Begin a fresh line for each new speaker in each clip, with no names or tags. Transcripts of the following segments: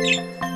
Thank you.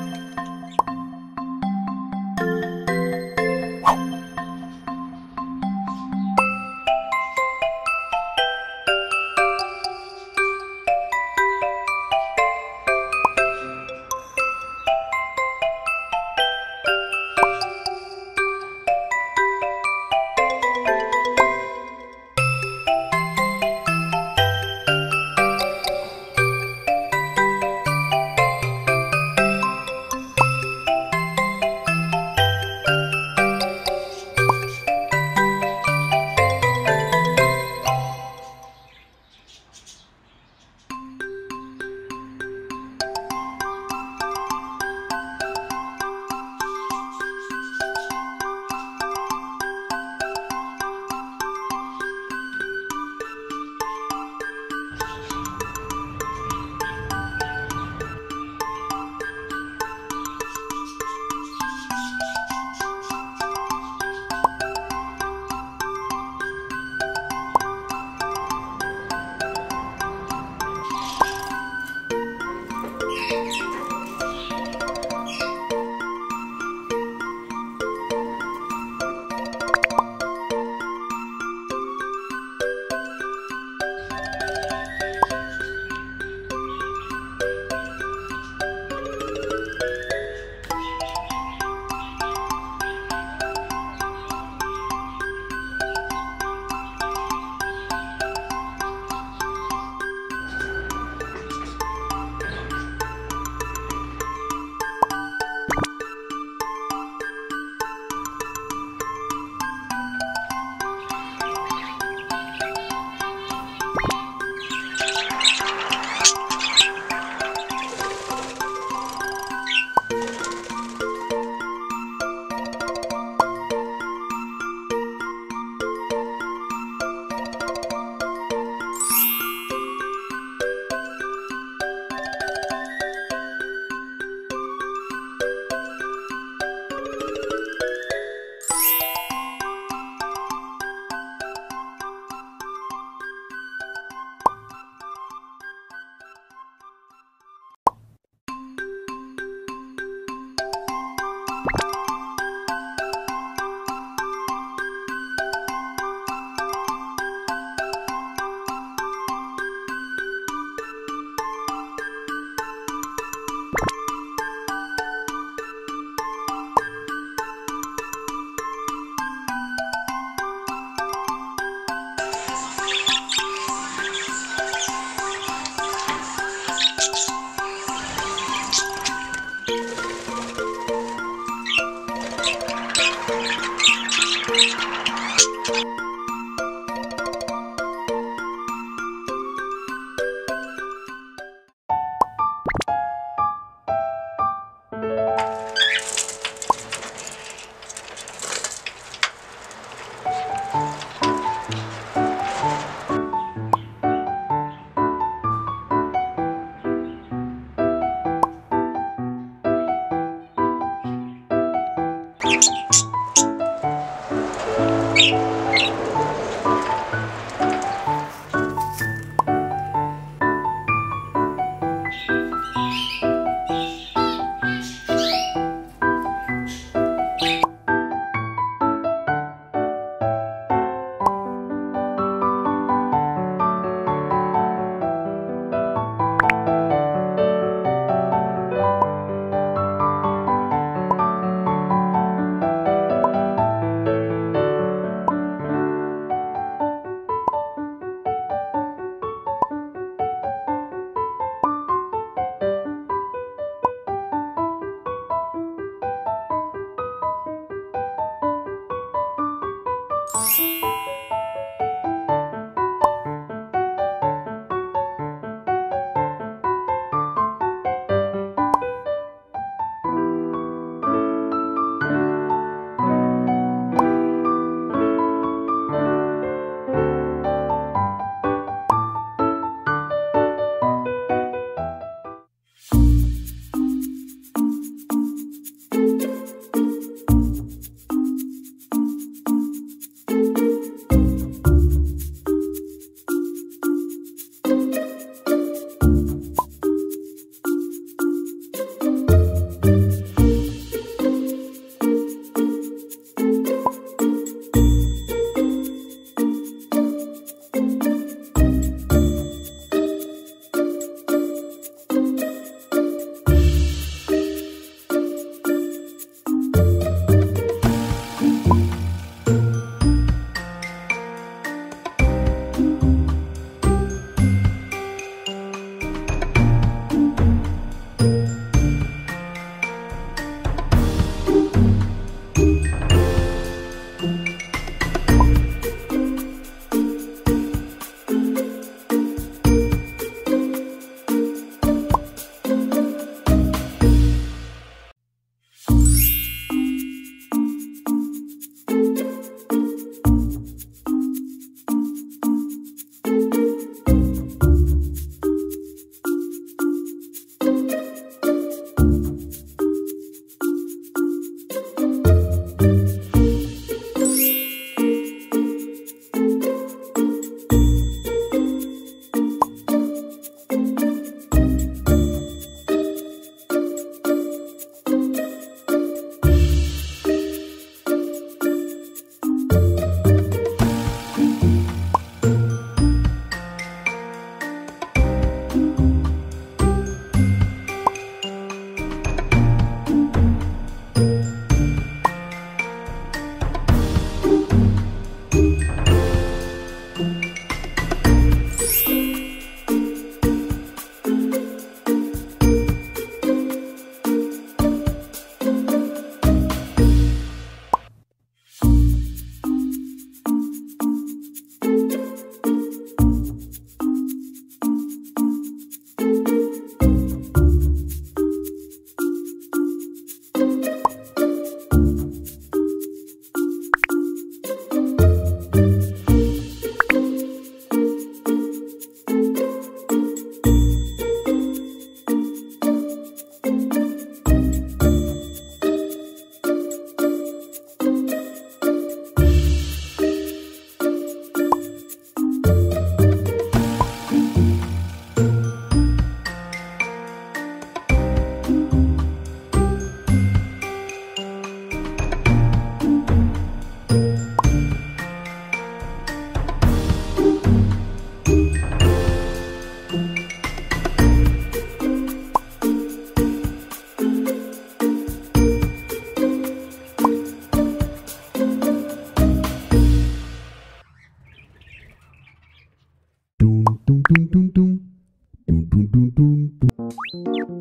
Thank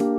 you.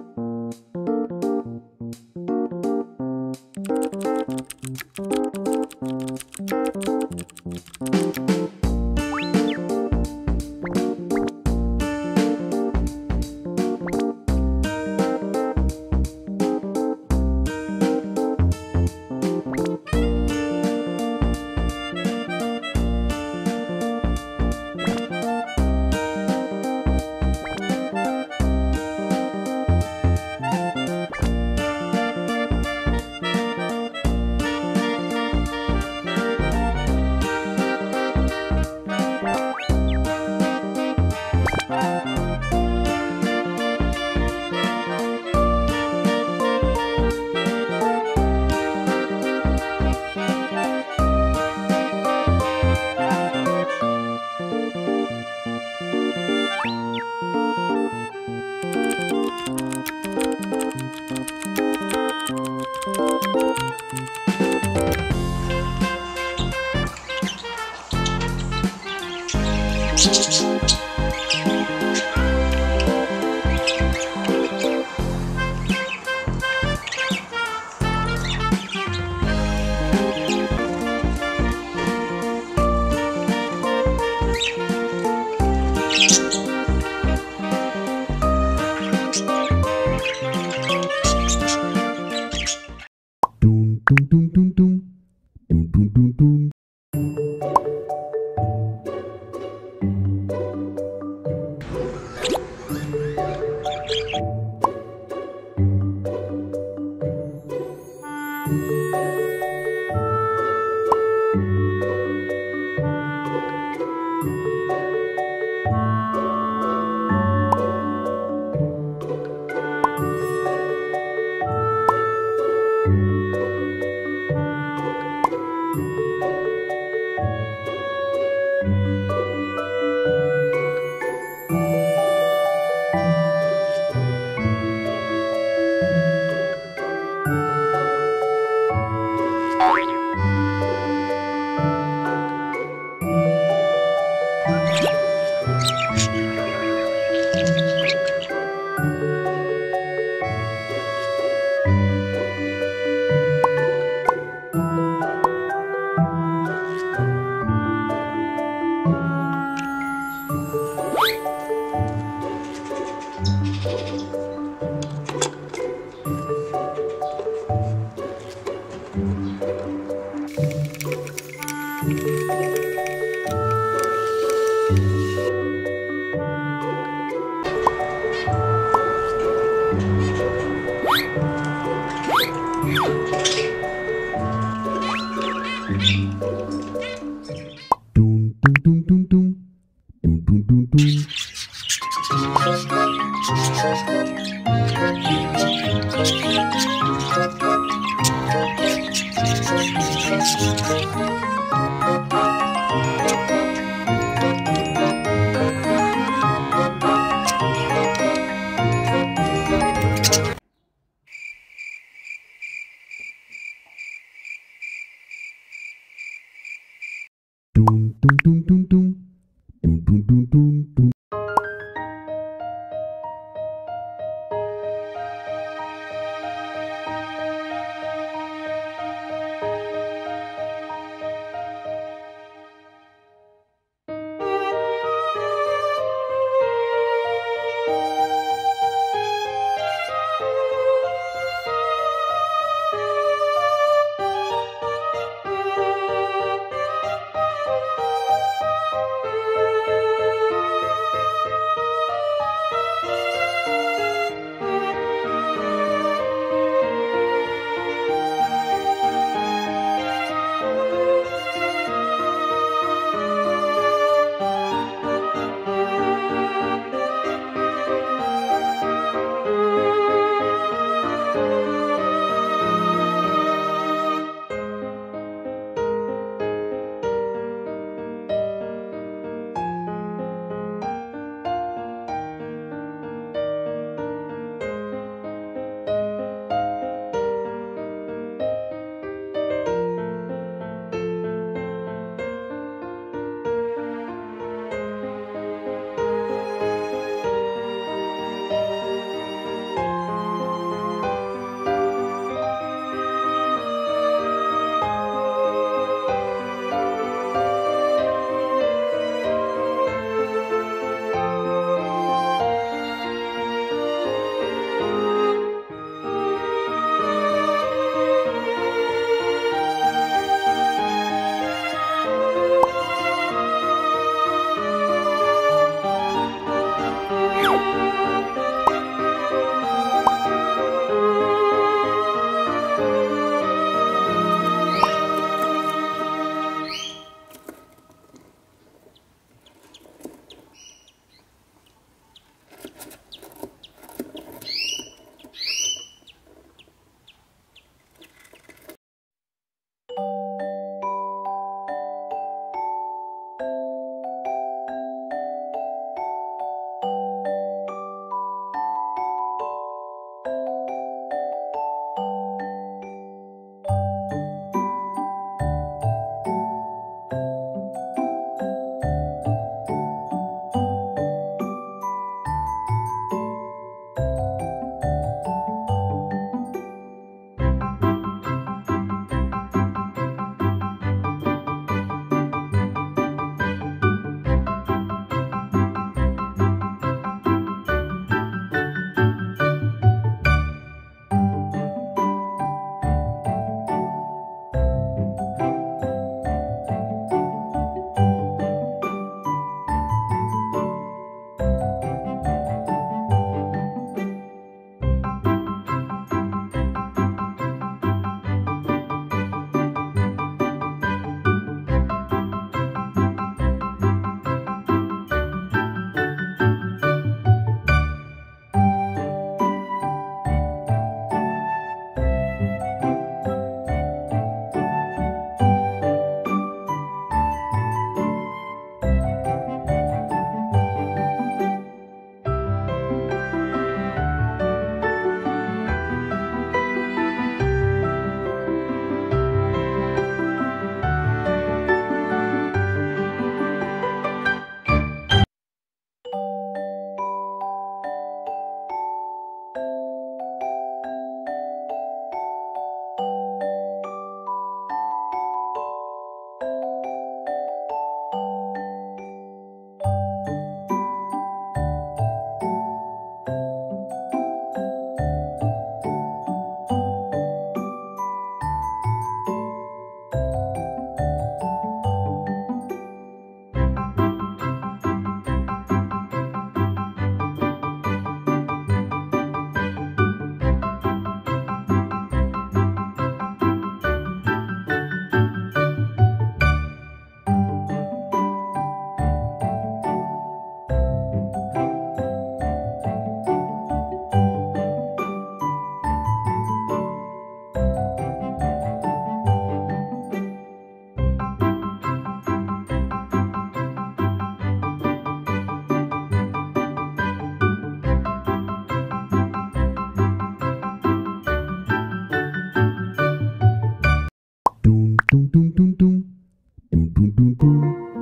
dum dum dum